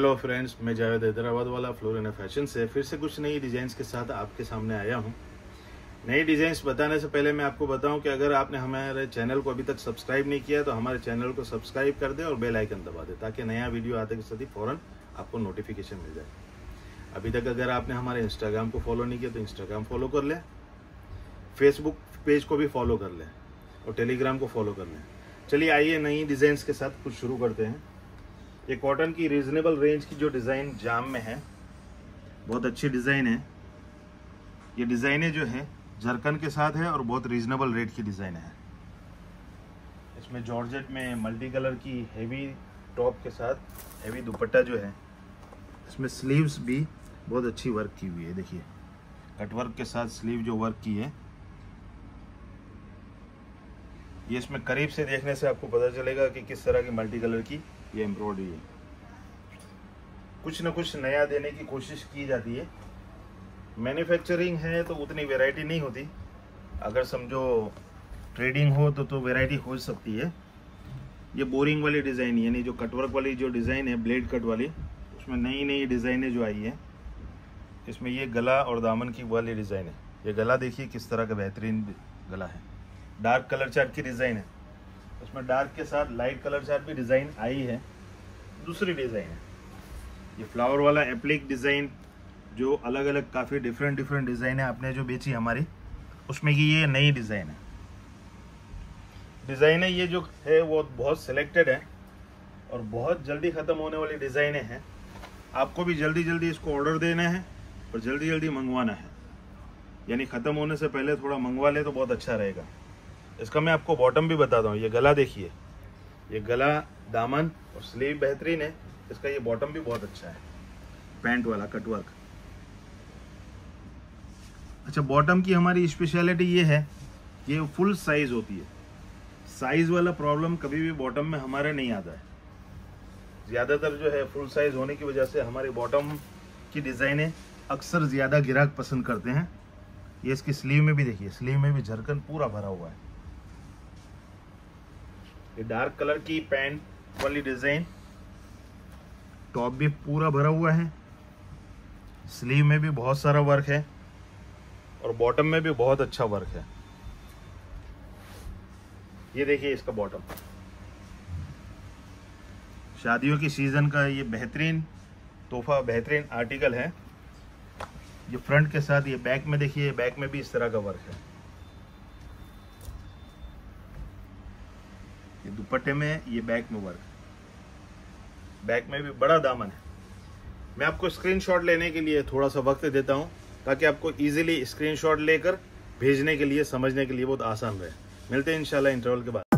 Hello friends, मैं जावेद हैदराबाद वाला Florina fashion से। फिर से कुछ नई डिजाइन्स के साथ आपके सामने आया हूँ। नई डिजाइन्स बताने से पहले मैं आपको बताऊँ कि अगर आपने हमारे चैनल को अभी तक सब्सक्राइब नहीं किया तो हमारे चैनल को सब्सक्राइब कर दे और बेल आइकन दबा दे, ताकि नया वीडियो आते के साथ ही फ़ौरन आपको नोटिफिकेशन मिल जाए। अभी तक अगर आपने हमारे इंस्टाग्राम को फॉलो नहीं किया तो इंस्टाग्राम फॉलो कर लें फेसबुक पेज को भी फॉलो कर लें और टेलीग्राम को फॉलो कर लें। चलिए आइए नई डिज़ाइंस के साथ कुछ शुरू करते हैं। ये कॉटन की रीजनेबल रेंज की जो डिज़ाइन जाम में है, बहुत अच्छी डिज़ाइन है। ये डिज़ाइनें जो है, जरकन के साथ है और बहुत रीजनेबल रेट की डिज़ाइन है। इसमें जॉर्जेट में मल्टी कलर की हेवी टॉप के साथ हेवी दुपट्टा जो है, इसमें स्लीव्स भी बहुत अच्छी वर्क की हुई है, देखिए। कटवर्क के साथ स्लीव जो वर्क की है, ये इसमें करीब से देखने से आपको पता चलेगा कि किस तरह की मल्टी कलर की ये एम्ब्रॉयडरी है। कुछ ना कुछ नया देने की कोशिश की जाती है। मैन्युफैक्चरिंग है तो उतनी वैरायटी नहीं होती। अगर समझो ट्रेडिंग हो तो तो वैरायटी हो सकती है। ये बोरिंग वाली डिज़ाइन यानी जो कटवर्क वाली जो डिज़ाइन है ब्लेड कट वाली, उसमें नई नई डिज़ाइनें जो आई है। इसमें ये गला और दामन की वाली डिज़ाइन है। ये गला देखिए किस तरह का बेहतरीन गला है। डार्क कलर चार्ट की डिज़ाइन है। उसमें डार्क के साथ लाइट कलर चार्ट भी डिज़ाइन आई है। दूसरी डिज़ाइन है। ये फ्लावर वाला एप्लिक डिज़ाइन, जो अलग अलग काफ़ी डिफरेंट डिफरेंट डिज़ाइन है, आपने जो बेची हमारी, उसमें की ये नई डिज़ाइन है। डिज़ाइनें ये जो है, वो बहुत सिलेक्टेड है और बहुत जल्दी ख़त्म होने वाली डिज़ाइनें हैं। आपको भी जल्दी जल्दी इसको ऑर्डर देना है और जल्दी जल्दी मंगवाना है। यानी ख़त्म होने से पहले थोड़ा मंगवा ले तो बहुत अच्छा रहेगा। इसका मैं आपको बॉटम भी बताता हूँ। ये गला देखिए। ये गला दामन और स्लीव बेहतरीन है। इसका ये बॉटम भी बहुत अच्छा है। पैंट वाला कटवर्क अच्छा बॉटम की हमारी स्पेशलिटी ये है, ये फुल साइज़ होती है। साइज़ वाला प्रॉब्लम कभी भी बॉटम में हमारे नहीं आता है। ज़्यादातर जो है फुल साइज़ होने की वजह से हमारी बॉटम की डिज़ाइनें अक्सर ज़्यादा गिराक पसंद करते हैं। ये इसकी स्लीव में भी देखिए स्लीव में भी झरकन पूरा भरा हुआ है। ये डार्क कलर की पैंट वाली डिज़ाइन टॉप भी पूरा भरा हुआ है। स्लीव में भी बहुत सारा वर्क है। और बॉटम में भी बहुत अच्छा वर्क है। ये देखिए इसका बॉटम शादियों की सीज़न का ये बेहतरीन तोहफा, बेहतरीन आर्टिकल है। ये फ्रंट के साथ, ये बैक में देखिए बैक में भी इस तरह का वर्क है ये दुपट्टे में ये बैक में वर्क बैक में भी बड़ा दामन है। मैं आपको स्क्रीनशॉट लेने के लिए थोड़ा सा वक्त देता हूँ, ताकि आपको इजीली स्क्रीनशॉट लेकर भेजने के लिए, समझने के लिए बहुत आसान रहे। मिलते हैं इंशाल्लाह इंटरवल के बाद।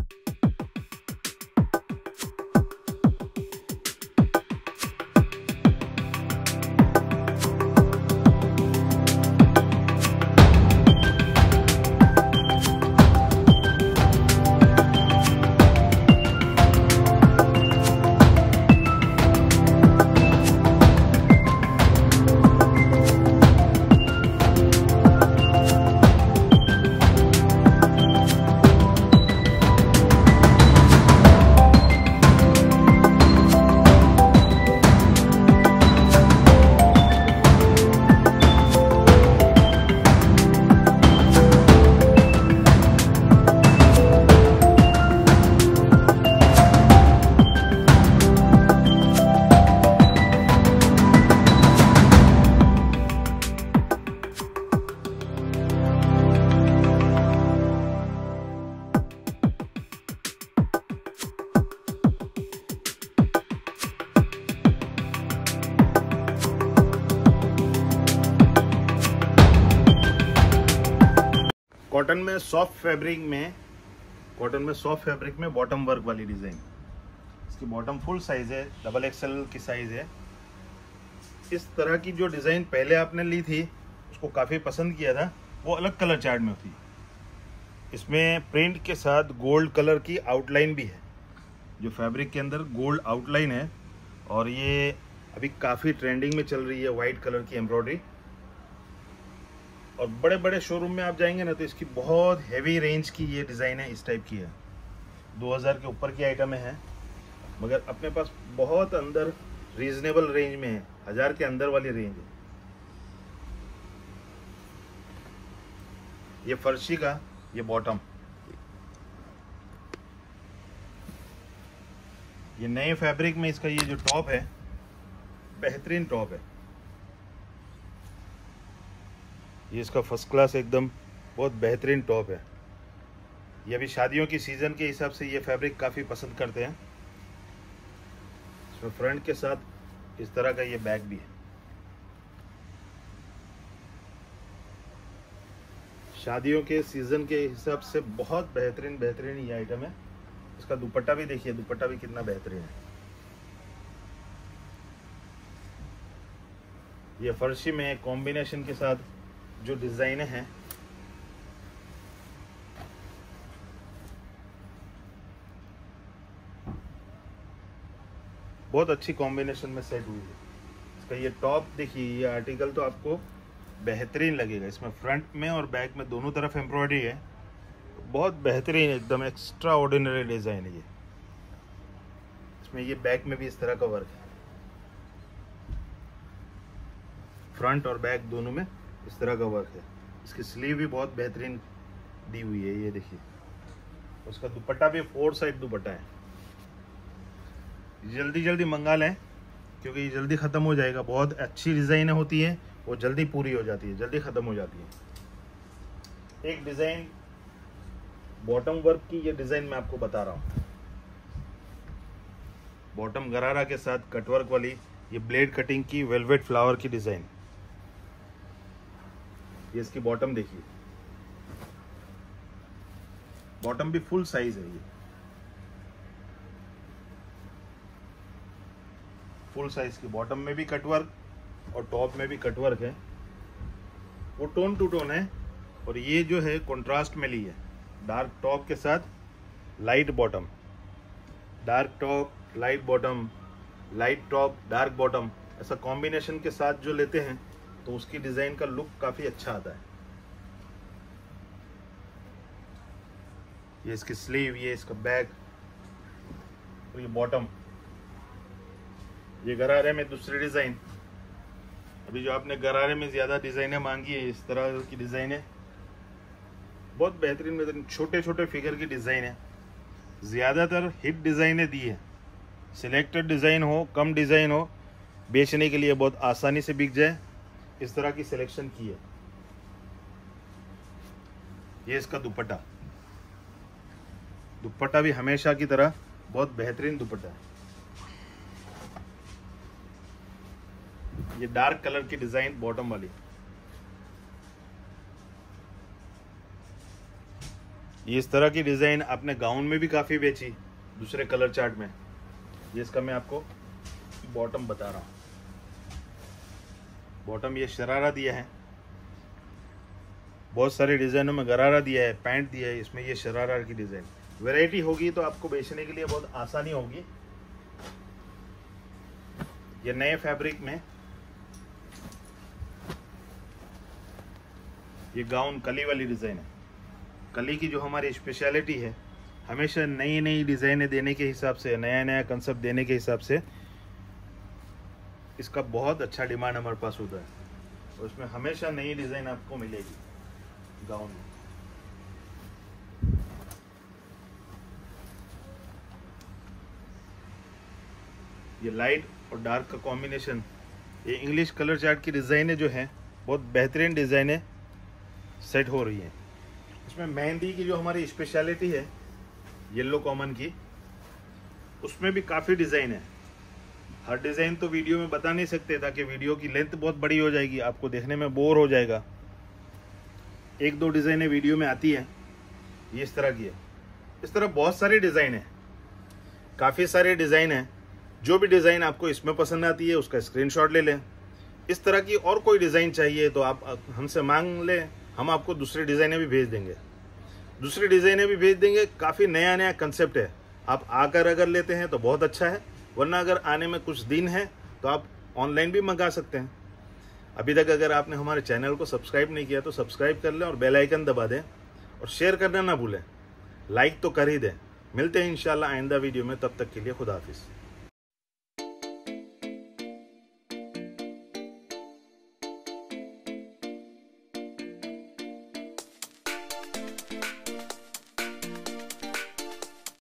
कॉटन में सॉफ्ट फैब्रिक में, कॉटन में सॉफ्ट फैब्रिक में बॉटम वर्क वाली डिज़ाइन इसकी बॉटम फुल साइज़ है डबल एक्सएल की साइज़ है। इस तरह की जो डिज़ाइन पहले आपने ली थी, उसको काफ़ी पसंद किया था, वो अलग कलर चार्ट में होती। इसमें प्रिंट के साथ गोल्ड कलर की आउटलाइन भी है। जो फैब्रिक के अंदर गोल्ड आउटलाइन है, और ये अभी काफ़ी ट्रेंडिंग में चल रही है वाइट कलर की एम्ब्रॉयडरी और बड़े बड़े शोरूम में आप जाएँगे ना तो इसकी बहुत हैवी रेंज की ये डिज़ाइन है, इस टाइप की है। 2000 के ऊपर की आइटमें हैं, मगर अपने पास बहुत अंदर रीजनेबल रेंज में है, हज़ार के अंदर वाली रेंज है। ये फर्शी का, ये बॉटम ये नए फैब्रिक में इसका ये जो टॉप है, बेहतरीन टॉप है। ये इसका फ़र्स्ट क्लास एकदम बहुत बेहतरीन टॉप है। ये अभी शादियों की सीज़न के हिसाब से ये फैब्रिक काफ़ी पसंद करते हैं। इसमें फ्रंट के साथ इस तरह का ये बैग भी है। शादियों के सीज़न के हिसाब से बहुत बेहतरीन बेहतरीन ये आइटम है। इसका दुपट्टा भी देखिए, दुपट्टा भी कितना बेहतरीन है। ये फर्शी में कॉम्बिनेशन के साथ जो डिज़ाइन हैं। बहुत अच्छी कॉम्बिनेशन में सेट हुई है। इसका ये टॉप देखिए, ये आर्टिकल तो आपको बेहतरीन लगेगा। इसमें फ्रंट में और बैक में दोनों तरफ़ एम्ब्रॉयडरी है। बहुत बेहतरीन, एकदम एक्स्ट्रा ऑर्डिनरी डिज़ाइन है ये। इसमें ये बैक में भी इस तरह का वर्क है। फ्रंट और बैक दोनों में इस तरह का वर्क है। इसकी स्लीव भी बहुत बेहतरीन दी हुई है, ये देखिए। उसका दुपट्टा भी फोर साइड दुपट्टा है। जल्दी जल्दी मंगा लें, क्योंकि ये जल्दी ख़त्म हो जाएगा। बहुत अच्छी डिज़ाइनें होती हैं, वो जल्दी पूरी हो जाती है, जल्दी ख़त्म हो जाती है। एक डिज़ाइन बॉटम वर्क की ये डिज़ाइन मैं आपको बता रहा हूँ। बॉटम गरारा के साथ कटवर्क वाली ये ब्लेड कटिंग की वेलवेट फ्लावर की डिज़ाइन ये इसकी बॉटम देखिए। बॉटम भी फुल साइज़ है ये। फुल साइज़ की बॉटम में भी कटवर्क और टॉप में भी कटवर्क है। वो टोन टू टोन है और ये जो है कंट्रास्ट में ली है। डार्क टॉप के साथ light bottom dark top light bottom light top dark bottom ऐसा कॉम्बिनेशन के साथ जो लेते हैं तो उसकी डिज़ाइन का लुक काफ़ी अच्छा आता है। ये इसकी स्लीव, ये इसका बैग, और ये बॉटम। ये गरारे में दूसरी डिज़ाइन। अभी जो आपने गरारे में ज़्यादा डिज़ाइनें मांगी है, इस तरह की डिज़ाइन है बहुत बेहतरीन बेहतरीन छोटे छोटे फिगर की डिज़ाइन है। ज़्यादातर हिट डिज़ाइनें दी है। सिलेक्टेड डिज़ाइन हो, कम डिज़ाइन हो, बेचने के लिए बहुत आसानी से बिक जाए। इस तरह की सिलेक्शन की है। ये इसका दुपट्टा। दुपट्टा भी हमेशा की तरह बहुत बेहतरीन दुपट्टा है। ये डार्क कलर की डिज़ाइन बॉटम वाली ये इस तरह की डिज़ाइन आपने गाउन में भी काफ़ी बेची, दूसरे कलर चार्ट में। ये इसका मैं आपको बॉटम बता रहा हूँ। बॉटम ये शरारा दिया है। बहुत सारे डिजाइनों में गरारा दिया है, पैंट दिया है, इसमें ये शरारा की डिज़ाइन। वैरायटी होगी तो आपको बेचने के लिए बहुत आसानी होगी। ये नए फैब्रिक में ये गाउन कली वाली डिज़ाइन है। कली की जो हमारी स्पेशलिटी है, हमेशा नई नई डिज़ाइनें देने के हिसाब से नया नया कंसेप्ट देने के हिसाब से इसका बहुत अच्छा डिमांड हमारे पास होता है। और इसमें हमेशा नई डिज़ाइन आपको मिलेगी गाउन में। ये लाइट और डार्क का कॉम्बिनेशन ये इंग्लिश कलर चार्ट की डिज़ाइनें जो हैं, बहुत बेहतरीन डिज़ाइनें सेट हो रही हैं। इसमें मेहंदी की जो हमारी स्पेशलिटी है येलो कॉमन की, उसमें भी काफ़ी डिज़ाइन है। हर डिज़ाइन तो वीडियो में बता नहीं सकते ताकि वीडियो की लेंथ बहुत बड़ी हो जाएगी, आपको देखने में बोर हो जाएगा। एक दो डिज़ाइनें वीडियो में आती है, ये इस तरह की है। इस तरह बहुत सारे डिज़ाइन है, काफ़ी सारे डिज़ाइन है। जो भी डिज़ाइन आपको इसमें पसंद आती है, उसका स्क्रीनशॉट ले लें। इस तरह की और कोई डिज़ाइन चाहिए तो आप हमसे मांग लें, हम आपको दूसरी डिज़ाइनें भी भेज देंगे। दूसरी डिज़ाइनें भी भेज देंगे, काफ़ी नया नया कंसेप्ट है। आप आकर अगर लेते हैं तो बहुत अच्छा है। वरना अगर आने में कुछ दिन है तो आप ऑनलाइन भी मंगा सकते हैं। अभी तक अगर आपने हमारे चैनल को सब्सक्राइब नहीं किया तो सब्सक्राइब कर लें और बेल आइकन दबा दें और शेयर करना ना भूलें। लाइक तो कर ही दें। मिलते हैं इंशाल्लाह आइंदा वीडियो में, तब तक के लिए खुदा हाफिज़